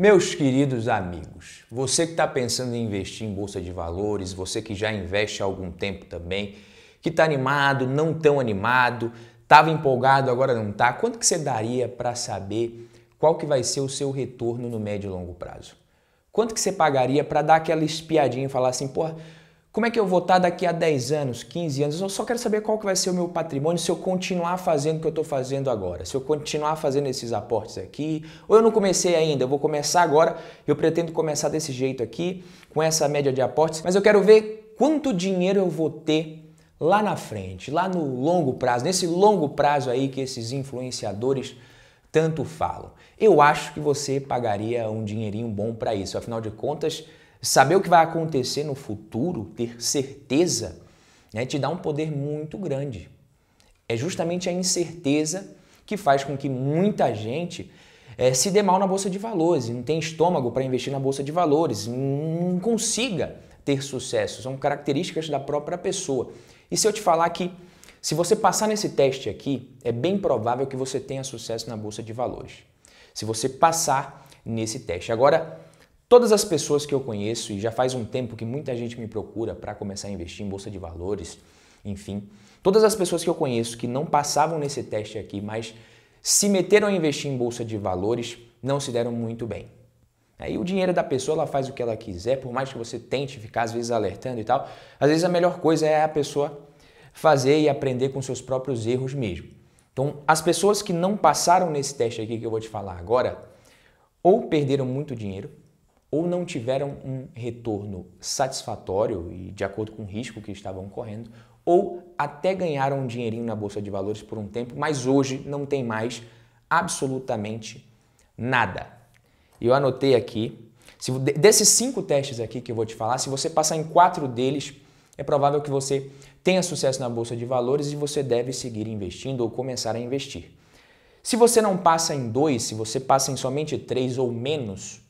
Meus queridos amigos, você que está pensando em investir em bolsa de valores, você que já investe há algum tempo também, que está animado, não tão animado, estava empolgado, agora não está, quanto que você daria para saber qual que vai ser o seu retorno no médio e longo prazo? Quanto que você pagaria para dar aquela espiadinha e falar assim, porra, como é que eu vou estar daqui a 10 anos, 15 anos? Eu só quero saber qual que vai ser o meu patrimônio se eu continuar fazendo o que eu estou fazendo agora. Se eu continuar fazendo esses aportes aqui, ou eu não comecei ainda, eu vou começar agora, eu pretendo começar desse jeito aqui, com essa média de aportes, mas eu quero ver quanto dinheiro eu vou ter lá na frente, lá no longo prazo, nesse longo prazo aí que esses influenciadores tanto falam. Eu acho que você pagaria um dinheirinho bom para isso. Afinal de contas, Saber o que vai acontecer no futuro, ter certeza, né, te dá um poder muito grande. É justamente a incerteza que faz com que muita gente é, se dê mal na bolsa de valores, não tem estômago para investir na bolsa de valores, não consiga ter sucesso. São características da própria pessoa. E se eu te falar que se você passar nesse teste aqui, é bem provável que você tenha sucesso na bolsa de valores. Se você passar nesse teste. Agora, Todas as pessoas que eu conheço, e já faz um tempo que muita gente me procura para começar a investir em bolsa de valores, enfim, todas as pessoas que eu conheço que não passavam nesse teste aqui, mas se meteram a investir em bolsa de valores, não se deram muito bem. Aí o dinheiro da pessoa, ela faz o que ela quiser, por mais que você tente ficar às vezes alertando e tal, às vezes a melhor coisa é a pessoa fazer e aprender com seus próprios erros mesmo. Então, as pessoas que não passaram nesse teste aqui que eu vou te falar agora, ou perderam muito dinheiro, ou não tiveram um retorno satisfatório e de acordo com o risco que estavam correndo, ou até ganharam um dinheirinho na bolsa de valores por um tempo, mas hoje não tem mais absolutamente nada. Eu anotei aqui, se, desses cinco testes aqui que eu vou te falar, se você passar em quatro deles, é provável que você tenha sucesso na bolsa de valores e você deve seguir investindo ou começar a investir. Se você não passa em dois, se você passa em somente três ou menos,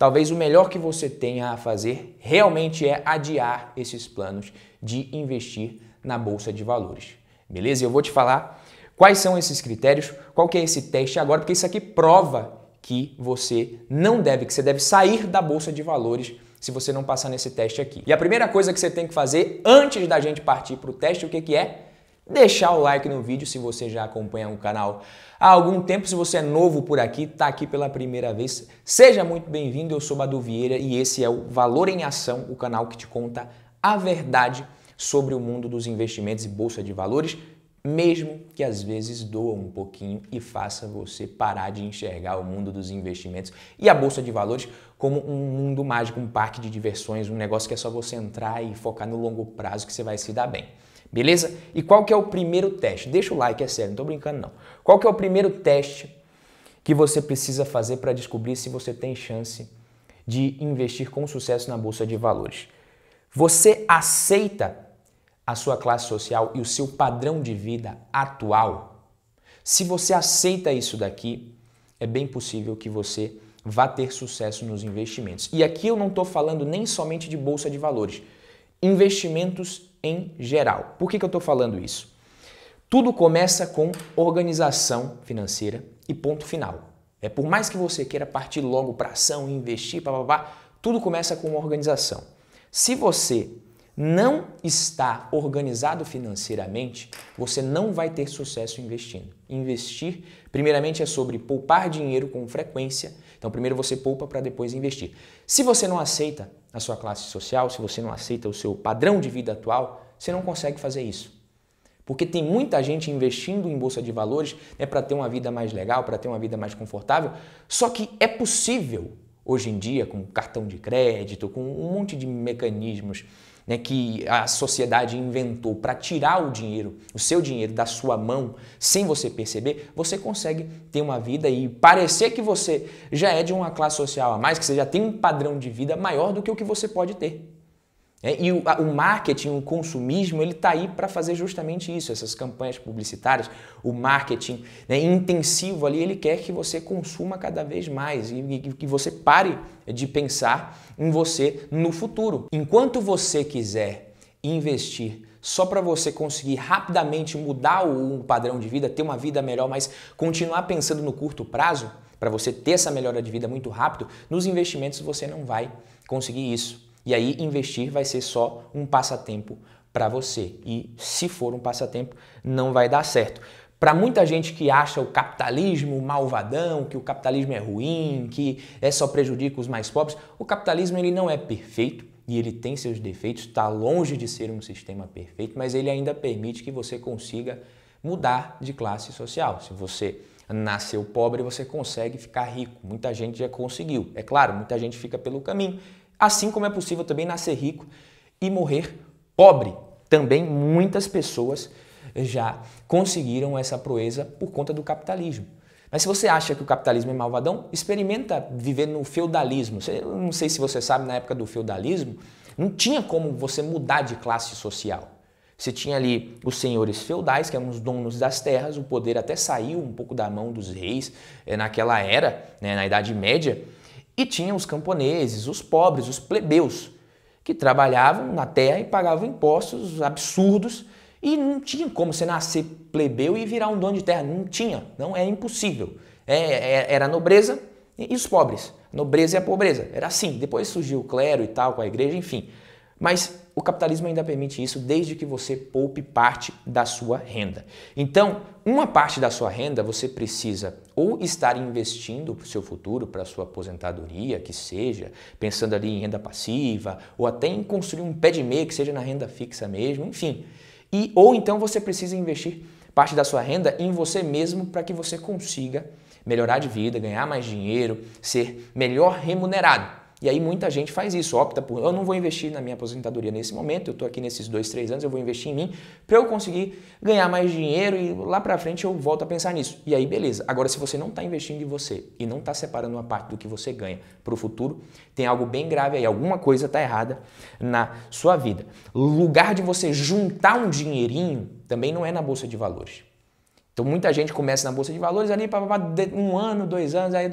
Talvez o melhor que você tenha a fazer realmente é adiar esses planos de investir na bolsa de valores. Beleza? Eu vou te falar quais são esses critérios, qual que é esse teste agora, porque isso aqui prova que você não deve, que você deve sair da bolsa de valores se você não passar nesse teste aqui. E a primeira coisa que você tem que fazer antes da gente partir para o teste, o que, que é? Deixar o like no vídeo se você já acompanha o canal há algum tempo. Se você é novo por aqui, está aqui pela primeira vez, seja muito bem-vindo. Eu sou Badu Vieira e esse é o Valor em Ação, o canal que te conta a verdade sobre o mundo dos investimentos e bolsa de valores, mesmo que às vezes doa um pouquinho e faça você parar de enxergar o mundo dos investimentos e a bolsa de valores como um mundo mágico, um parque de diversões, um negócio que é só você entrar e focar no longo prazo que você vai se dar bem. Beleza? E qual que é o primeiro teste? Deixa o like, é sério, não estou brincando não. Qual que é o primeiro teste que você precisa fazer para descobrir se você tem chance de investir com sucesso na bolsa de valores? Você aceita a sua classe social e o seu padrão de vida atual? Se você aceita isso daqui, é bem possível que você vá ter sucesso nos investimentos. E aqui eu não estou falando nem somente de bolsa de valores investimentos em geral. Por que, que eu estou falando isso? Tudo começa com organização financeira e ponto final. É por mais que você queira partir logo para ação, investir, blá, tudo começa com organização. Se você não está organizado financeiramente, você não vai ter sucesso investindo. Investir, primeiramente, é sobre poupar dinheiro com frequência. Então, primeiro você poupa para depois investir. Se você não aceita a sua classe social, se você não aceita o seu padrão de vida atual, você não consegue fazer isso. Porque tem muita gente investindo em bolsa de valores né, para ter uma vida mais legal, para ter uma vida mais confortável. Só que é possível hoje em dia, com cartão de crédito, com um monte de mecanismos né, que a sociedade inventou para tirar o dinheiro, o seu dinheiro da sua mão, sem você perceber, você consegue ter uma vida e parecer que você já é de uma classe social a mais, que você já tem um padrão de vida maior do que o que você pode ter. É, e o, o, marketing, o consumismo, ele está aí para fazer justamente isso, essas campanhas publicitárias, o marketing né, intensivo ali, ele quer que você consuma cada vez mais e, e que você pare de pensar em você no futuro. Enquanto você quiser investir só para você conseguir rapidamente mudar o padrão de vida, ter uma vida melhor, mas continuar pensando no curto prazo, para você ter essa melhora de vida muito rápido, nos investimentos você não vai conseguir isso. E aí investir vai ser só um passatempo para você. E se for um passatempo, não vai dar certo. Para muita gente que acha o capitalismo malvadão, que o capitalismo é ruim, que é só prejudica os mais pobres, o capitalismo ele não é perfeito e ele tem seus defeitos, está longe de ser um sistema perfeito, mas ele ainda permite que você consiga mudar de classe social. Se você nasceu pobre, você consegue ficar rico. Muita gente já conseguiu. É claro, muita gente fica pelo caminho. Assim como é possível também nascer rico e morrer pobre. Também muitas pessoas já conseguiram essa proeza por conta do capitalismo. Mas se você acha que o capitalismo é malvadão, experimenta viver no feudalismo. Eu não sei se você sabe, na época do feudalismo, não tinha como você mudar de classe social. Você tinha ali os senhores feudais, que eram os donos das terras, o poder até saiu um pouco da mão dos reis é, naquela era, né, na Idade Média, e tinha os camponeses, os pobres, os plebeus, que trabalhavam na terra e pagavam impostos absurdos e não tinha como você nascer plebeu e virar um dono de terra. Não tinha, não é impossível. É, é, era a nobreza e os pobres. nobreza e a pobreza. Era assim. Depois surgiu o clero e tal, com a igreja, enfim. Mas o capitalismo ainda permite isso desde que você poupe parte da sua renda. Então, uma parte da sua renda você precisa ou estar investindo para o seu futuro, para a sua aposentadoria, que seja, pensando ali em renda passiva, ou até em construir um pé de meia que seja na renda fixa mesmo, enfim. E ou então você precisa investir parte da sua renda em você mesmo para que você consiga melhorar de vida, ganhar mais dinheiro, ser melhor remunerado. E aí muita gente faz isso, opta por eu não vou investir na minha aposentadoria nesse momento, eu estou aqui nesses dois, três anos, eu vou investir em mim para eu conseguir ganhar mais dinheiro e lá para frente eu volto a pensar nisso. E aí beleza. Agora se você não está investindo em você e não está separando uma parte do que você ganha para o futuro, tem algo bem grave aí, alguma coisa está errada na sua vida. Lugar de você juntar um dinheirinho também não é na bolsa de valores. Então muita gente começa na bolsa de valores ali para um ano, dois anos, aí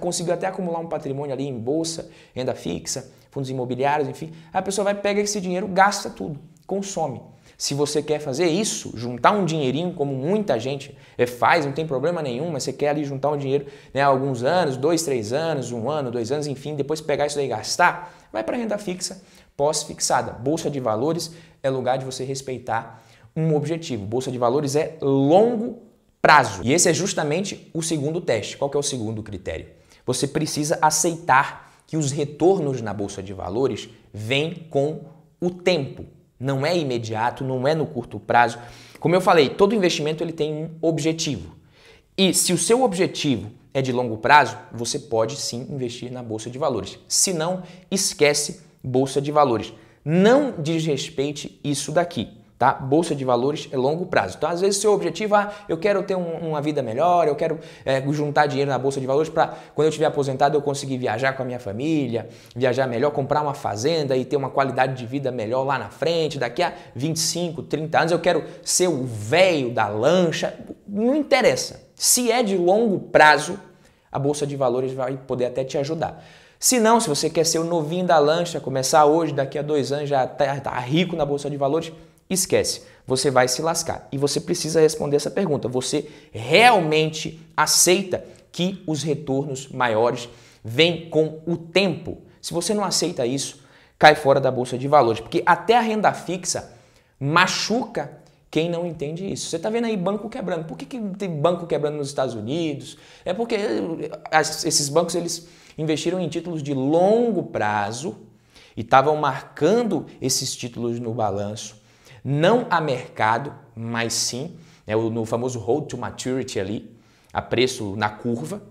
conseguiu até acumular um patrimônio ali em bolsa, renda fixa, fundos imobiliários, enfim. Aí a pessoa vai pegar esse dinheiro, gasta tudo, consome. Se você quer fazer isso, juntar um dinheirinho, como muita gente eh, faz, não tem problema nenhum, mas você quer ali juntar um dinheiro né, alguns anos, dois, três anos, um ano, dois anos, enfim, depois pegar isso aí e gastar, vai para renda fixa pós-fixada. Bolsa de valores é lugar de você respeitar um objetivo. Bolsa de valores é longo prazo. E esse é justamente o segundo teste. Qual é o segundo critério? Você precisa aceitar que os retornos na bolsa de valores vêm com o tempo. Não é imediato, não é no curto prazo. Como eu falei, todo investimento ele tem um objetivo. E se o seu objetivo é de longo prazo, você pode sim investir na bolsa de valores. Se não, esquece bolsa de valores. Não desrespeite isso daqui. Tá? Bolsa de valores é longo prazo. Então, às vezes, seu objetivo é, ah, eu quero ter um, uma vida melhor, eu quero é, juntar dinheiro na Bolsa de Valores para, quando eu estiver aposentado, eu conseguir viajar com a minha família, viajar melhor, comprar uma fazenda e ter uma qualidade de vida melhor lá na frente. Daqui a 25, 30 anos, eu quero ser o velho da lancha. Não interessa. Se é de longo prazo, a Bolsa de Valores vai poder até te ajudar. Se não, se você quer ser o novinho da lancha, começar hoje, daqui a dois anos já tá, tá rico na Bolsa de Valores, esquece, você vai se lascar. E você precisa responder essa pergunta: você realmente aceita que os retornos maiores vêm com o tempo? Se você não aceita isso, cai fora da bolsa de valores, porque até a renda fixa machuca quem não entende isso. Você está vendo aí banco quebrando. Por que, que tem banco quebrando nos Estados Unidos? É porque esses bancos eles investiram em títulos de longo prazo e estavam marcando esses títulos no balanço não a mercado, mas sim né, no famoso hold to maturity ali, a preço na curva.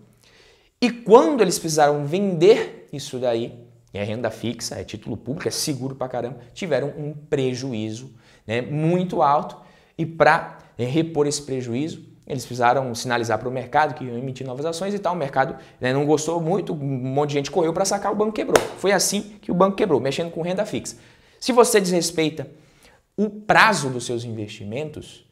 E quando eles precisaram vender isso daí, é renda fixa, é título público, é seguro pra caramba, tiveram um prejuízo né, muito alto e para é, repor esse prejuízo, eles precisaram sinalizar para o mercado que iam emitir novas ações e tal. O mercado né, não gostou muito, um monte de gente correu para sacar, o banco quebrou. Foi assim que o banco quebrou, mexendo com renda fixa. Se você desrespeita o prazo dos seus investimentos,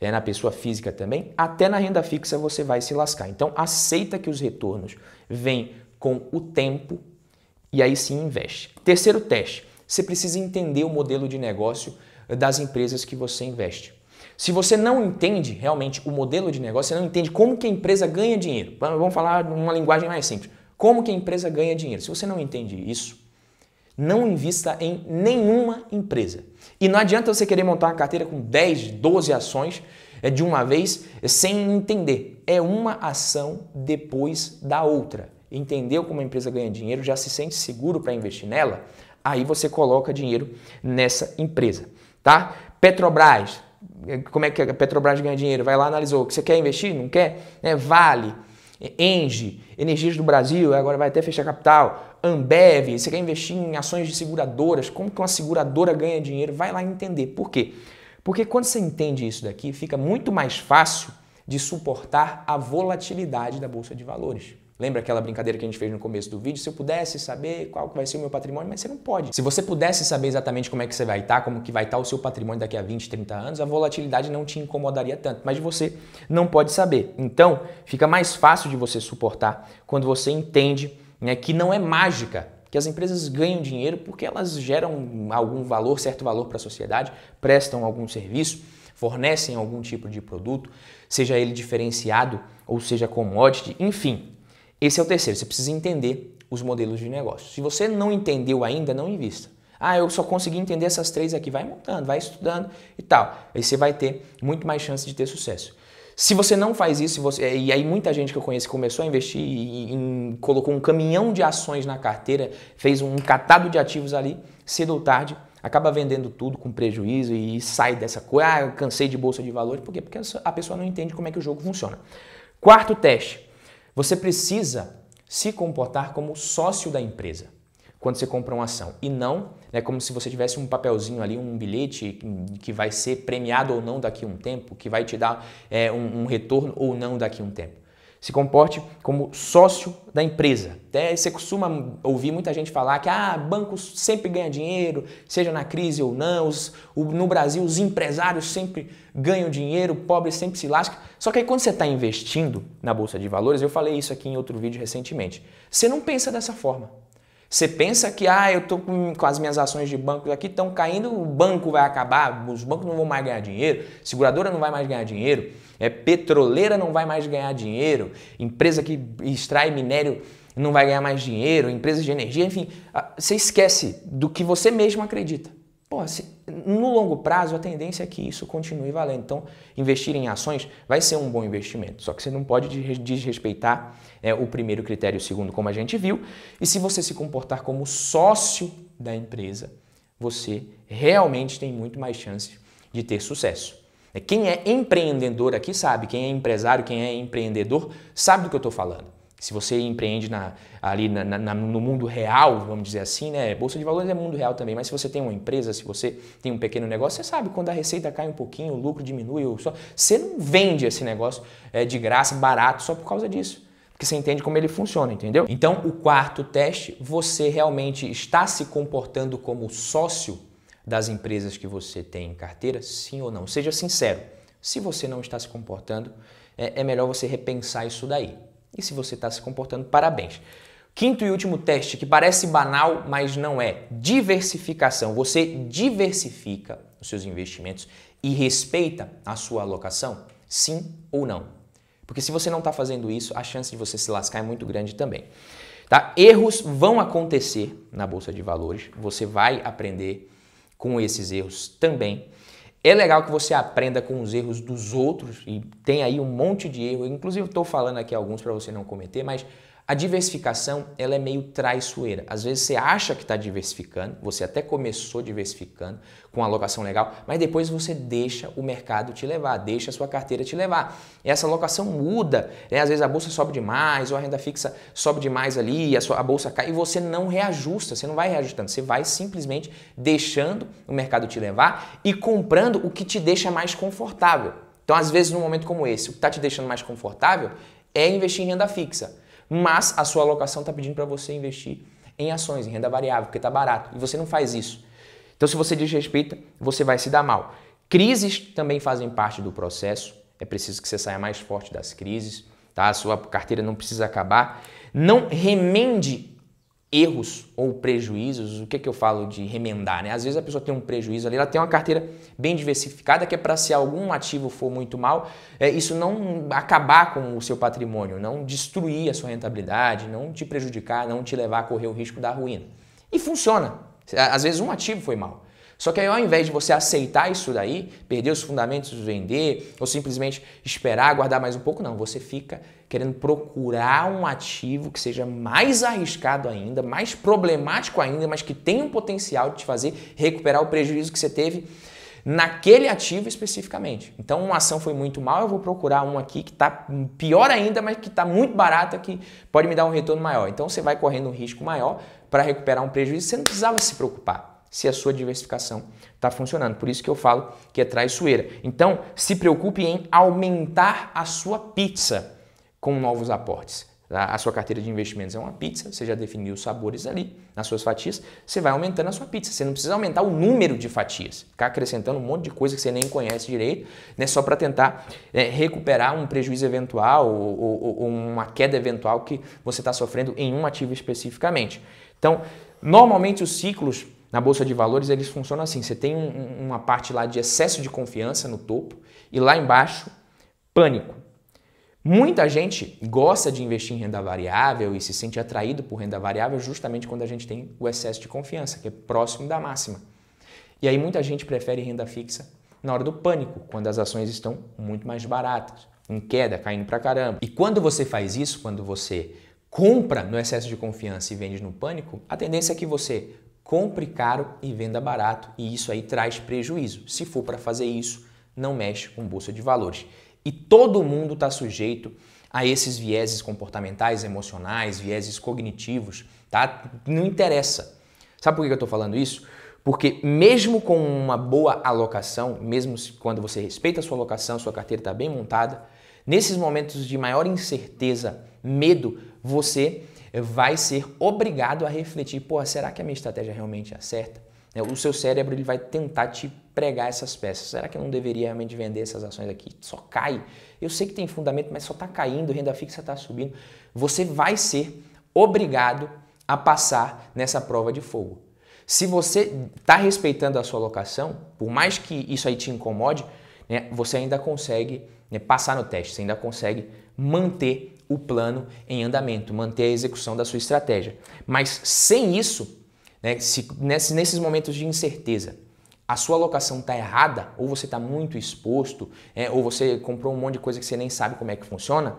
é na pessoa física também, até na renda fixa você vai se lascar. Então aceita que os retornos vêm com o tempo e aí sim investe. Terceiro teste, você precisa entender o modelo de negócio das empresas que você investe. Se você não entende realmente o modelo de negócio, você não entende como que a empresa ganha dinheiro. Vamos falar numa linguagem mais simples. Como que a empresa ganha dinheiro? Se você não entende isso, não invista em nenhuma empresa. E não adianta você querer montar uma carteira com 10, 12 ações é, de uma vez sem entender. É uma ação depois da outra. Entendeu como a empresa ganha dinheiro, já se sente seguro para investir nela? Aí você coloca dinheiro nessa empresa, tá? Petrobras, como é que a Petrobras ganha dinheiro? Vai lá, analisou. Você quer investir? Não quer? É, vale. Engie, Energias do Brasil, agora vai até fechar capital, Ambev, você quer investir em ações de seguradoras, como que uma seguradora ganha dinheiro? Vai lá entender. Por quê? Porque quando você entende isso daqui, fica muito mais fácil de suportar a volatilidade da bolsa de valores. Lembra aquela brincadeira que a gente fez no começo do vídeo? Se eu pudesse saber qual vai ser o meu patrimônio, mas você não pode. Se você pudesse saber exatamente como é que você vai estar, como que vai estar o seu patrimônio daqui a 20, 30 anos, a volatilidade não te incomodaria tanto, mas você não pode saber. Então, fica mais fácil de você suportar quando você entende né, que não é mágica, que as empresas ganham dinheiro porque elas geram algum valor, certo valor para a sociedade, prestam algum serviço, fornecem algum tipo de produto, seja ele diferenciado ou seja commodity, enfim, esse é o terceiro, você precisa entender os modelos de negócio. Se você não entendeu ainda, não invista. Ah, eu só consegui entender essas três aqui. Vai montando, vai estudando e tal. Aí você vai ter muito mais chance de ter sucesso. Se você não faz isso, você, e aí muita gente que eu conheço começou a investir e, e, colocou um caminhão de ações na carteira, fez um catado de ativos ali, cedo ou tarde, acaba vendendo tudo com prejuízo e sai dessa coisa, ah, eu cansei de bolsa de valores, por quê? Porque a pessoa não entende como é que o jogo funciona. Quarto teste, você precisa se comportar como sócio da empresa quando você compra uma ação e não é como se você tivesse um papelzinho ali, um bilhete que vai ser premiado ou não daqui a um tempo, que vai te dar é, um, um retorno ou não daqui a um tempo. Se comporte como sócio da empresa. Até você costuma ouvir muita gente falar que ah, banco sempre ganha dinheiro, seja na crise ou não. Os, o, no Brasil, os empresários sempre ganham dinheiro, o pobre sempre se lasca. Só que aí quando você está investindo na Bolsa de Valores, eu falei isso aqui em outro vídeo recentemente, você não pensa dessa forma. Você pensa que ah, eu estou com, com, as minhas ações de banco aqui estão caindo, o banco vai acabar, os bancos não vão mais ganhar dinheiro, seguradora não vai mais ganhar dinheiro, é, petroleira não vai mais ganhar dinheiro, empresa que extrai minério não vai ganhar mais dinheiro, empresas de energia, enfim, você esquece do que você mesmo acredita. Pô, no longo prazo a tendência é que isso continue valendo. Então, investir em ações vai ser um bom investimento. Só que você não pode desrespeitar é, o primeiro critério e o segundo, como a gente viu. E se você se comportar como sócio da empresa, você realmente tem muito mais chance de ter sucesso. É, quem é empreendedor aqui sabe, quem é empresário, quem é empreendedor, sabe do que eu estou falando. Se você empreende na, ali na, na, no mundo real, vamos dizer assim, né? Bolsa de valores é mundo real também, mas se você tem uma empresa, se você tem um pequeno negócio, você sabe quando a receita cai um pouquinho, o lucro diminui, só, você não vende esse negócio é, de graça, barato, só por causa disso. Porque você entende como ele funciona, entendeu? Então, o quarto teste, você realmente está se comportando como sócio das empresas que você tem em carteira, sim ou não? Seja sincero. Se você não está se comportando, é, é melhor você repensar isso daí. E se você está se comportando, parabéns. Quinto e último teste, que parece banal, mas não é: diversificação. Você diversifica os seus investimentos e respeita a sua alocação? Sim ou não? Porque se você não está fazendo isso, a chance de você se lascar é muito grande também. Tá? Erros vão acontecer na bolsa de valores. Você vai aprender com esses erros também. É legal que você aprenda com os erros dos outros e tem aí um monte de erro. Inclusive, estou falando aqui alguns para você não cometer, mas a diversificação ela é meio traiçoeira. Às vezes você acha que está diversificando, você até começou diversificando com alocação legal, mas depois você deixa o mercado te levar, deixa a sua carteira te levar. E essa alocação muda, né? às vezes a bolsa sobe demais, ou a renda fixa sobe demais ali, a, sua, a bolsa cai e você não reajusta, você não vai reajustando, você vai simplesmente deixando o mercado te levar e comprando o que te deixa mais confortável. Então, às vezes, num momento como esse, o que está te deixando mais confortável é investir em renda fixa mas a sua alocação está pedindo para você investir em ações, em renda variável, porque está barato, e você não faz isso. Então, se você desrespeita, você vai se dar mal. Crises também fazem parte do processo, é preciso que você saia mais forte das crises, tá? A sua carteira não precisa acabar. Não remende erros ou prejuízos, o que, que eu falo de remendar? Né? Às vezes a pessoa tem um prejuízo ali, ela tem uma carteira bem diversificada, que é para se algum ativo for muito mal, é, isso não acabar com o seu patrimônio, não destruir a sua rentabilidade, não te prejudicar, não te levar a correr o risco da ruína. E funciona. Às vezes um ativo foi mal. Só que aí, ao invés de você aceitar isso daí, perder os fundamentos, vender, ou simplesmente esperar, aguardar mais um pouco, não. Você fica querendo procurar um ativo que seja mais arriscado ainda, mais problemático ainda, mas que tenha um potencial de te fazer recuperar o prejuízo que você teve naquele ativo especificamente. Então, uma ação foi muito mal, eu vou procurar um aqui que está pior ainda, mas que está muito barata, que pode me dar um retorno maior. Então, você vai correndo um risco maior para recuperar um prejuízo, você não precisava se preocupar se a sua diversificação está funcionando. Por isso que eu falo que é traiçoeira. Então, se preocupe em aumentar a sua pizza com novos aportes. Tá? A sua carteira de investimentos é uma pizza, você já definiu os sabores ali nas suas fatias, você vai aumentando a sua pizza. Você não precisa aumentar o número de fatias, ficar acrescentando um monte de coisa que você nem conhece direito, né, só para tentar é, recuperar um prejuízo eventual ou, ou, ou uma queda eventual que você está sofrendo em um ativo especificamente. Então, normalmente os ciclos na bolsa de valores eles funcionam assim: você tem um, uma parte lá de excesso de confiança no topo e lá embaixo pânico. Muita gente gosta de investir em renda variável e se sente atraído por renda variável justamente quando a gente tem o excesso de confiança, que é próximo da máxima. E aí muita gente prefere renda fixa na hora do pânico, quando as ações estão muito mais baratas, em queda, caindo pra caramba. E quando você faz isso, quando você compra no excesso de confiança e vende no pânico, a tendência é que você compre caro e venda barato, e isso aí traz prejuízo. Se for para fazer isso, não mexe com bolsa de valores. E todo mundo está sujeito a esses vieses comportamentais, emocionais, vieses cognitivos, tá? Não interessa. Sabe por que eu estou falando isso? Porque mesmo com uma boa alocação, mesmo quando você respeita a sua alocação, sua carteira está bem montada, nesses momentos de maior incerteza, medo, você vai ser obrigado a refletir, pô, será que a minha estratégia realmente é certa? É, o seu cérebro ele vai tentar te pregar essas peças. Será que eu não deveria realmente vender essas ações aqui? Só cai. Eu sei que tem fundamento, mas só está caindo, renda fixa está subindo. Você vai ser obrigado a passar nessa prova de fogo. Se você está respeitando a sua alocação, por mais que isso aí te incomode, né, você ainda consegue né, passar no teste, você ainda consegue manter o plano em andamento, manter a execução da sua estratégia. Mas sem isso, né, se, nesses momentos de incerteza, a sua alocação está errada, ou você está muito exposto, é, ou você comprou um monte de coisa que você nem sabe como é que funciona,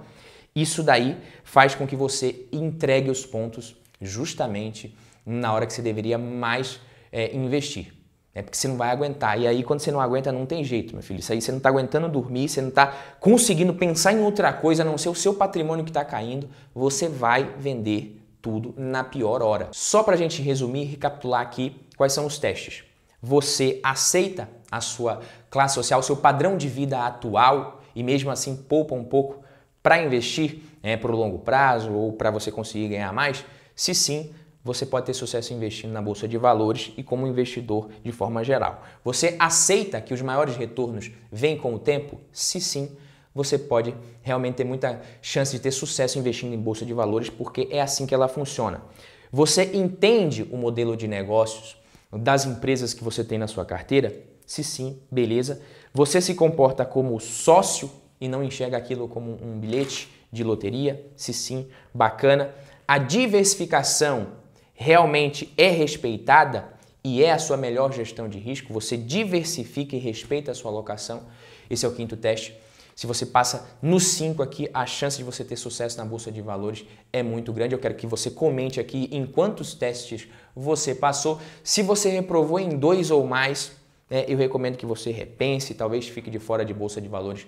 isso daí faz com que você entregue os pontos justamente na hora que você deveria mais é, investir. É porque você não vai aguentar. E aí, quando você não aguenta, não tem jeito, meu filho. Isso aí você não está aguentando dormir, você não está conseguindo pensar em outra coisa, a não ser o seu patrimônio que está caindo. Você vai vender tudo na pior hora. Só para a gente resumir e recapitular aqui quais são os testes. Você aceita a sua classe social, seu padrão de vida atual e mesmo assim poupa um pouco para investir é, para o longo prazo ou para você conseguir ganhar mais? Se sim, você pode ter sucesso investindo na bolsa de valores e como investidor de forma geral. Você aceita que os maiores retornos vêm com o tempo? Se sim, você pode realmente ter muita chance de ter sucesso investindo em bolsa de valores, porque é assim que ela funciona. Você entende o modelo de negócios das empresas que você tem na sua carteira? Se sim, beleza. Você se comporta como sócio e não enxerga aquilo como um bilhete de loteria? Se sim, bacana. A diversificação realmente é respeitada e é a sua melhor gestão de risco, você diversifica e respeita a sua alocação. Esse é o quinto teste. Se você passa no 5 aqui, a chance de você ter sucesso na bolsa de valores é muito grande. Eu quero que você comente aqui em quantos testes você passou. Se você reprovou em dois ou mais, né, eu recomendo que você repense, talvez fique de fora de bolsa de valores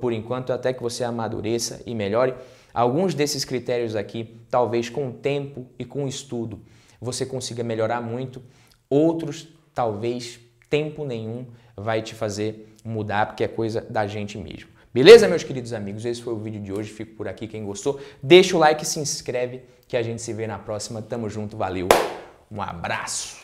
por enquanto, até que você amadureça e melhore. Alguns desses critérios aqui, talvez com o tempo e com o estudo, você consiga melhorar muito. Outros, talvez tempo nenhum vai te fazer mudar, porque é coisa da gente mesmo. Beleza, meus queridos amigos? Esse foi o vídeo de hoje. Fico por aqui. Quem gostou, deixa o like, se inscreve, que a gente se vê na próxima. Tamo junto, valeu. Um abraço.